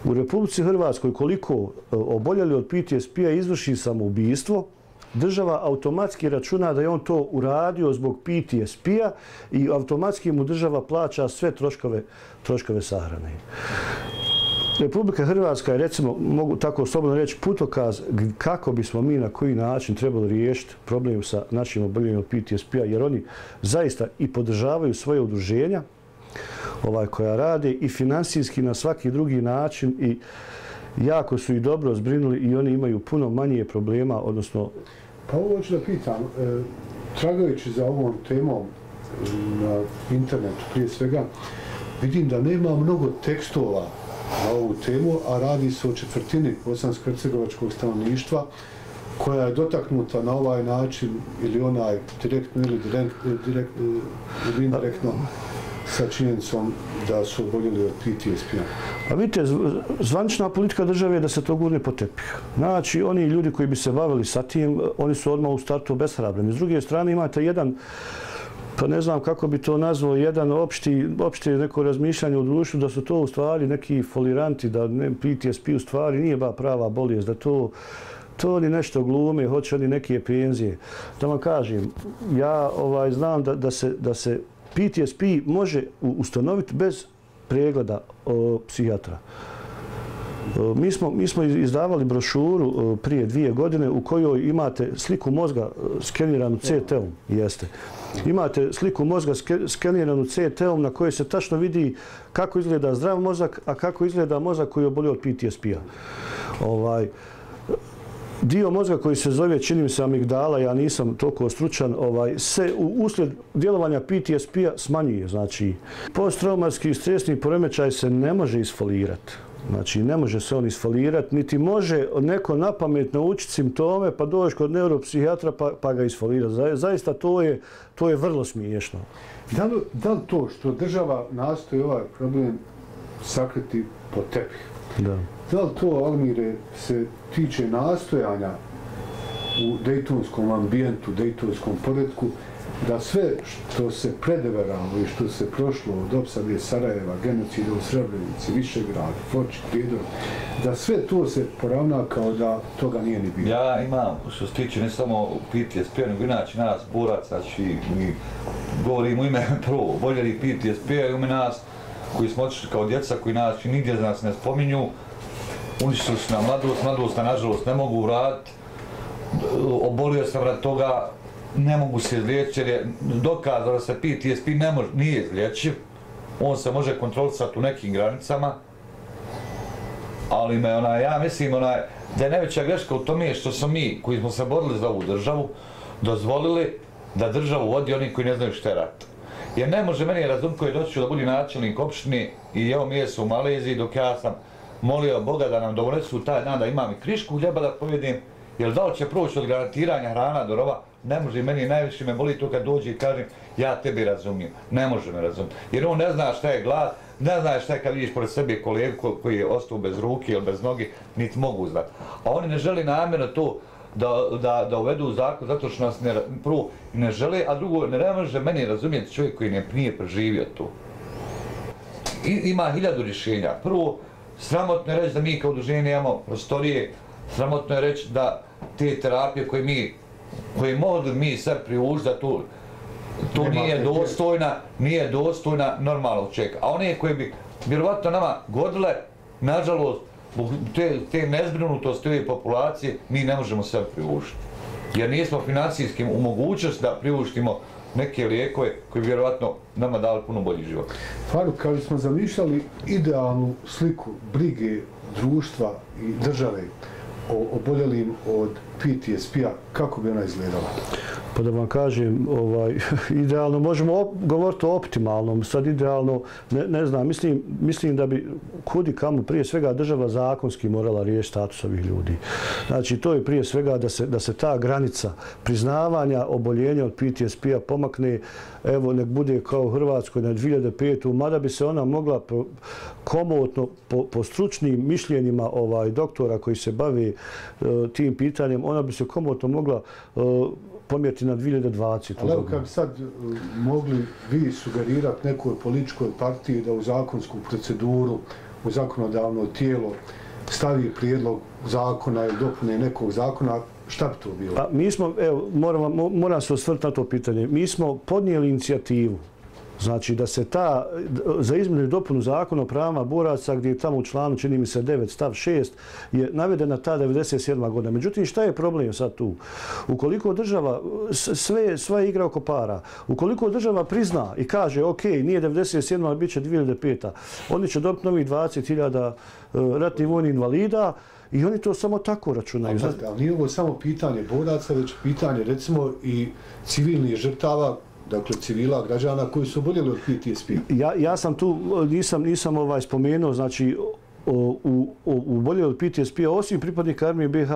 u Republici Hrvatskoj koliko e, oboljeli od PTSP-a izvrši samoubistvo, država automatski računa da je on to uradio zbog PTSP-a i automatski mu država plaća sve troškove, troškove sahrane. Republika Hrvatska je, recimo, mogu tako slobodno reći, putokaz kako bismo mi na koji način trebali riješiti problem sa našim oboljenjem od PTSP-a, jer oni zaista i podržavaju svoje udruženja ovaj, koja rade i finansijski na svaki drugi način i jako su i dobro zbrinuli i oni imaju puno manje problema, odnosno... Pa ovo ću da pitam, e, tragajući za ovom temom na internetu prije svega, vidim da nema mnogo tekstova na ovu temu, a radi se o četvrtini bosansko-hercegovačkog stanovništva koja je dotaknuta na ovaj način ili onaj direktno ili direkt, direkt, ili indirektno sa činjenicom da su oboljeli od PTSP-a. A vidite, zvanična politika države je da se to gurne po tepih. Znači, oni ljudi koji bi se bavili sa tim, oni su odmah u startu obeshrabreni. S druge strane, imate jedan pa ne znam kako bi to nazvao, jedan opšti, opšte neko razmišljanje u društvu, da su to u stvari neki foliranti, da ne, PTSP u stvari nije ba prava bolest, da to to oni nešto glume, hoće oni neke penzije. Da vam kažem, ja ovaj znam da, da, se, da se PTSP može ustanoviti bez pregleda o, psihijatra. Mi smo, mi smo izdavali brošuru prije dvije godine u kojoj imate sliku mozga skeniranu CT-om. Jeste. Imate sliku mozga skeniranu CT-om na kojoj se tačno vidi kako izgleda zdrav mozak, a kako izgleda mozak koji je obolio od PTSP-a. Ovaj, dio mozga koji se zove, čini se amigdala, ja nisam toliko stručan, ovaj, se u, uslijed djelovanja PTSP-a smanjuje. Znači, posttraumatski stresni poremećaj se ne može isfolirati. Znači, ne može se on isfolirati, niti može neko na pamet naučiti simptome, pa dođeš kod neuropsihijatra pa, pa ga isfolirati. Zaista to je, to je vrlo smiješno. Da li, da li to što država nastoji ovaj problem sakriti po tepih? Da. Da li to, Almire, se tiče nastojanja u dejtonskom ambijentu, dejtonskom poredku, da sve što se predeveralo i što se prošlo od opsade Sarajeva, genocida u Srebrenici, Višegrad, Foč, Prijedor, da sve to se poravna kao da toga nije ni bilo. Ja imam, što se tiče ne samo PTSP, nego inače nas, borac, znači mi govorimo ime prvo, voljeli PTSP, i ime nas, koji smo otišli kao djeca, koji nas nigdje za nas ne spominju, uništili su na mladost, mladost na nažalost ne mogu vratiti, obolio sam rad toga, ne mogu se izliječiti jer je dokazano da se PTSP ne može, nije izliječiv. On se može kontrolisati u nekim granicama. Ali me ona, ja mislim ona, da je najveća greška u tome što smo mi, koji smo se borili za ovu državu, dozvolili da državu vodi oni koji ne znaju što je rat. Jer ne može meni razum koji doći da budi načelnik opštini i evo mi jesu u Maleziji dok ja sam molio Boga da nam donesu taj dan da imam i krišku hljeba da povedem, jer da li će proći od garantiranja hrana do rova, ne može meni najviše me boli to kad dođe i kažem ja tebi razumijem, ne može me razumjeti. Jer on ne zna šta je glad, ne zna šta je kad vidiš pored sebe kolegu koji je ostao bez ruke ili bez noge, niti mogu znati. A oni ne želi namjerno to da, da, da uvedu u zakon zato što nas ne, prvo ne žele, a drugo ne može meni razumijeti čovjek koji ne nije preživio to. I, ima hiljadu rješenja. Prvo, sramotno je reći da mi kao udruženje imamo prostorije, sramotno je reći da te terapije koje mi koje mogli mi sad priužiti da to, to nije dostojna, nije dostojna normalnog čeka. A one koje bi vjerovatno nama godile, nažalost, te, te nezbrinutosti ove populacije, mi ne možemo sve priužiti. Jer nismo financijskim u mogućnosti da priuštimo neke lijekove koji vjerovatno nama dali puno bolji život. Faruk, kada smo zamišljali idealnu sliku brige društva i države o oboljelim od PTSP-a, kako bi ona izgledala? Pa da vam kažem, ovaj, idealno, možemo op, govoriti o optimalnom, sad idealno, ne, ne znam, mislim, mislim da bi kudi kamo prije svega država zakonski morala riješiti status ovih ljudi. Znači, to je prije svega da se, da se ta granica priznavanja oboljenja od PTSP-a pomakne, evo, nek bude kao u Hrvatskoj na 2005. Mada bi se ona mogla komotno po, po stručnim mišljenjima ovaj doktora koji se bavi uh, eh, tim pitanjem, ona bi se komotno mogla uh, pomjeriti na 2020. Ali evo kad sad uh, mogli vi sugerirati nekoj političkoj partiji da u zakonsku proceduru, u zakonodavno tijelo stavi prijedlog zakona ili dopune nekog zakona, šta bi to bilo? Pa mi smo, evo, moram, moram se osvrti na to pitanje. Mi smo podnijeli inicijativu Znači da se ta, za izmjenu i dopunu zakona o pravama boraca, gdje je tamo u članu, čini mi se 9 stav 6, je navedena ta 97. godina. Međutim, šta je problem sad tu? Ukoliko država, sve, sve igra oko para, ukoliko država prizna i kaže, ok, nije 97. ali bit će 2005. Oni će dobiti novih 20.000 e, ratnih vojnih invalida, I oni to samo tako računaju. Ali, ali nije ovo samo pitanje boraca, već pitanje recimo i civilnih žrtava dakle civila građana koji su boljeli od PTSP. Ja, ja sam tu, nisam, nisam ovaj spomenuo, znači u, u, u bolje od PTSP, osim pripadnika armije BH,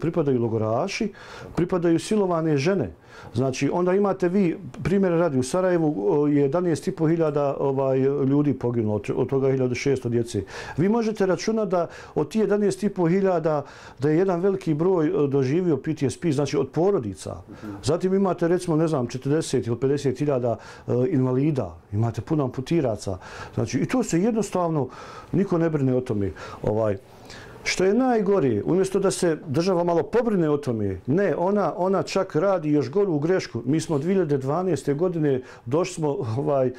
pripadaju logoraši, pripadaju silovane žene. Znači, onda imate vi, primjer radi, u Sarajevu je 11.500 ovaj, ljudi poginulo, od toga 1600 djece. Vi možete računati da od tih 11.500 da je jedan veliki broj e, doživio PTSP, znači od porodica. Zatim imate, recimo, ne znam, 40 ili 50.000 e, invalida, imate puno amputiraca. Znači, i to se jednostavno, niko ne brine o tome. Ovaj, Što je najgori, umjesto da se država malo pobrine o tome, ne, ona, ona čak radi još goru grešku. Mi smo 2012. godine došli smo, ovaj, e,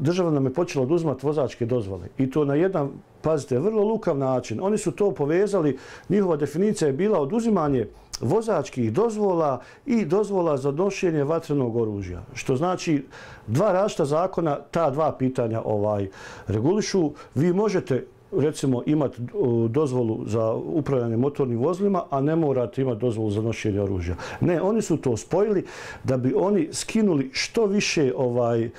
država nam je počela oduzmati vozačke dozvole. I to na jedan, pazite, vrlo lukav način. Oni su to povezali, njihova definicija je bila oduzimanje vozačkih dozvola i dozvola za nošenje vatrenog oružja. Što znači dva različita zakona, ta dva pitanja ovaj regulišu. Vi možete recimo imati e, dozvolu za upravljanje motornim vozilima, a ne morate imati dozvolu za nošenje oružja. Ne, oni su to spojili da bi oni skinuli što više ovaj e,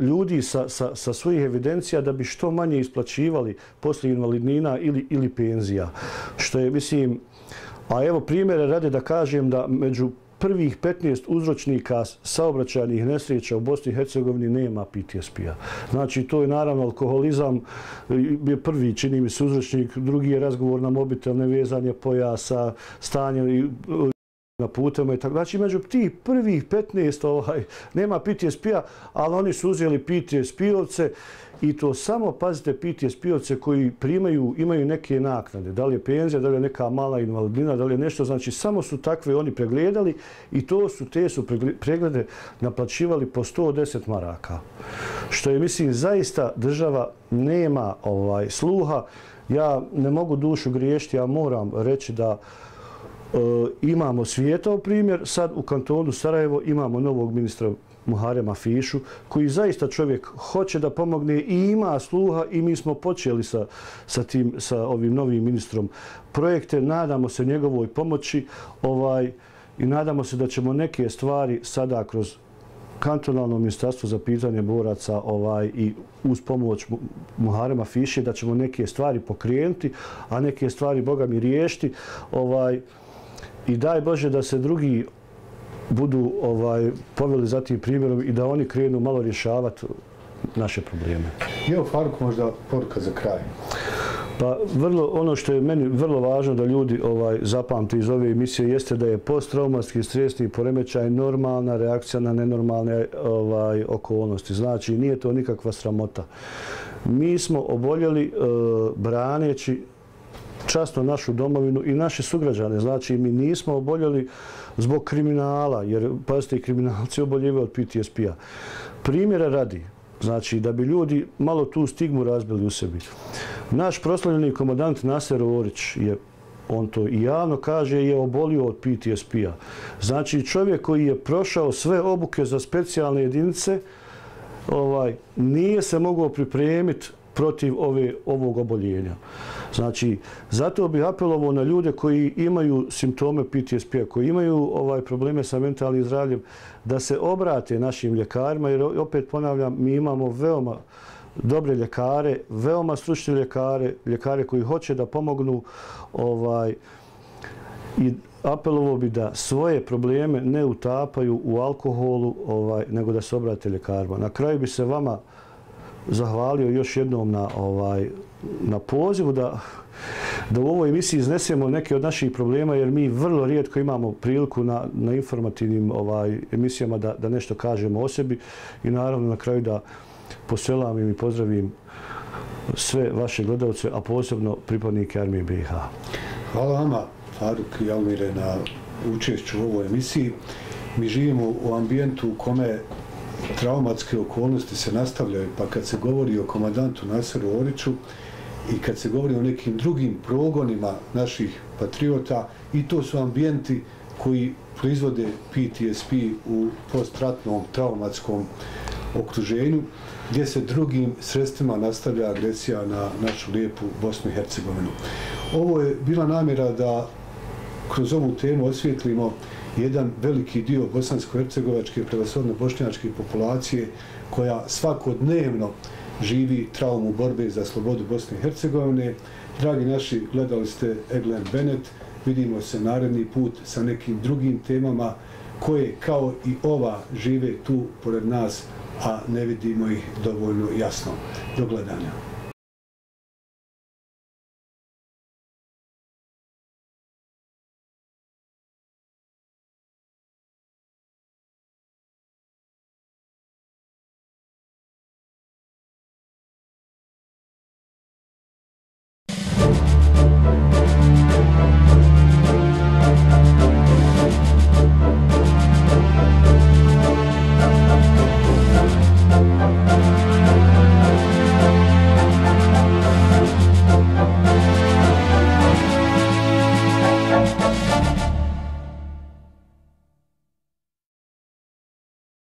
ljudi sa, sa, sa svojih evidencija da bi što manje isplaćivali poslije invalidnina ili, ili penzija. Što je, mislim, a evo primjere rade da kažem da među prvih 15 uzročnika saobraćajnih nesreća u Bosni i Hercegovini nema PTSP-a. Znači, to je naravno alkoholizam, e, je prvi, čini mi se, uzročnik, drugi je razgovor na mobitel, nevezanje pojasa, stanje e, na putama i tako. Znači, među tih prvih 15 ovaj, nema PTSP-a, ali oni su uzeli PTSP-ovce i to samo, pazite, PTSP-ovce koji primaju, imaju neke naknade. Da li je penzija, da li je neka mala invalidina, da li je nešto. Znači, samo su takve oni pregledali i to su, te su preglede naplaćivali po 110 maraka. Što je, mislim, zaista država nema ovaj sluha. Ja ne mogu dušu griješiti, ja moram reći da E, imamo svijetao primjer, sad u kantonu Sarajevo imamo novog ministra Muharema Fišu, koji zaista čovjek hoće da pomogne i ima sluha i mi smo počeli sa, sa, tim, sa ovim novim ministrom projekte. Nadamo se njegovoj pomoći ovaj, i nadamo se da ćemo neke stvari sada kroz kantonalno ministarstvo za pitanje boraca ovaj, i uz pomoć Muharema Fiše da ćemo neke stvari pokrenuti, a neke stvari, Boga mi, riješiti. Ovaj, i daj Bože da se drugi budu ovaj poveli za tim primjerom i da oni krenu malo rješavati naše probleme. Evo Faruk možda poruka za kraj. Pa vrlo, ono što je meni vrlo važno da ljudi ovaj zapamte iz ove emisije jeste da je posttraumatski stresni poremećaj normalna reakcija na nenormalne ovaj okolnosti. Znači nije to nikakva sramota. Mi smo oboljeli uh, braneći časno našu domovinu i naše sugrađane. Znači, mi nismo oboljeli zbog kriminala, jer, pazite, kriminalci oboljeve od PTSP-a. Primjera radi, znači, da bi ljudi malo tu stigmu razbili u sebi. Naš proslavljeni komandant Naser Orić je on to i javno kaže, je obolio od PTSP-a. Znači, čovjek koji je prošao sve obuke za specijalne jedinice, ovaj, nije se mogao pripremiti protiv ove, ovog oboljenja. Znači, zato bih apelovao na ljude koji imaju simptome PTSP-a, koji imaju ovaj probleme sa mentalnim zdravljem, da se obrate našim ljekarima, jer opet ponavljam, mi imamo veoma dobre ljekare, veoma stručne ljekare, ljekare koji hoće da pomognu ovaj, i apelovao bi da svoje probleme ne utapaju u alkoholu, ovaj, nego da se obrate ljekarima. Na kraju bi se vama zahvalio još jednom na, ovaj, na pozivu da, da u ovoj emisiji iznesemo neke od naših problema, jer mi vrlo rijetko imamo priliku na, na informativnim ovaj, emisijama da, da nešto kažemo o sebi i naravno na kraju da poselam im i pozdravim sve vaše gledalce, a posebno pripadnike Armije BiH. Hvala vama, Faruk i Almire, na učešću u ovoj emisiji. Mi živimo u ambijentu u kome traumatske okolnosti se nastavljaju, pa kad se govori o komandantu Naseru Oriću i kad se govori o nekim drugim progonima naših patriota, i to su ambijenti koji proizvode PTSP u postratnom traumatskom okruženju, gdje se drugim sredstvima nastavlja agresija na našu lijepu Bosnu i Hercegovinu. Ovo je bila namjera da kroz ovu temu osvijetlimo jedan veliki dio bosansko-hercegovačke, prevasodno bošnjačke populacije koja svakodnevno živi traumu borbe za slobodu Bosne i Hercegovine. Dragi naši, gledali ste Eglen Bennett, vidimo se naredni put sa nekim drugim temama koje kao i ova žive tu pored nas, a ne vidimo ih dovoljno jasno. Do gledanja.